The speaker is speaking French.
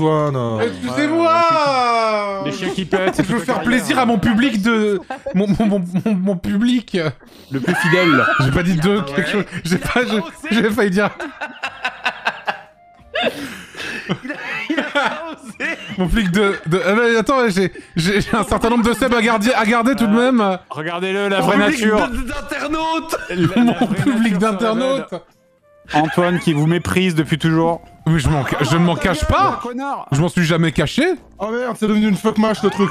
Antoine. Excusez-moi Les chiens qui pètent. Je veux faire plaisir à mon public de... Mon, mon, mon, mon- mon public Le plus fidèle. J'ai pas dit deux, quelque chose... J'ai pas... je- J'ai failli dire... Mon public de... de... Ah bah, attends, j'ai un certain nombre de subs à garder, à garder tout de même Regardez-le, la Mon vraie public nature. d- D'internautes La- la Mon vraie public nature se révèle. d'internautes Antoine qui vous méprise depuis toujours. Oui, je, m'en je ne m'en cache pas Je m'en suis jamais caché Oh merde, c'est devenu une fuck match le truc.